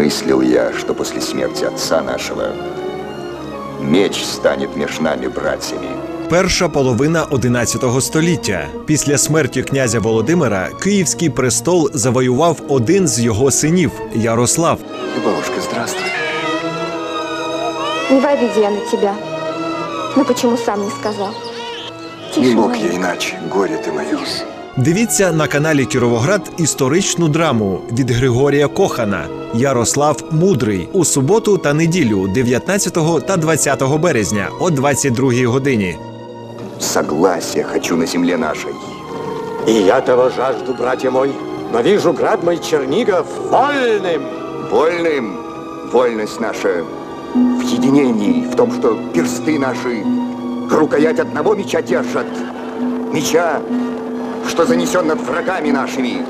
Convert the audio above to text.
Мыслил я, что после смерти отца нашего меч станет меж нами братьями. Перша половина 11 століття. Після смерті князя Володимира Київський престол завоював один з його синів Ярослав. Бабушка, здравствуй. Не в обиде я на тебя. Ну почему сам не сказал? Тише, Не мог Ваня. я иначе, горе ты мое. Дивіться на каналі Кіровоград історичну драму від Григорія Кохана Ярослав Мудрий у суботу та неділю 19 та 20 березня о 22 годині. Согласия хочу на земле нашей. И я того жажду, братья мой, но вижу град мой Чернигов вольным. Вольным вольность наша в единении, в том, что персты наши рукоять одного меча держат. Меча, что занесен над врагами нашими.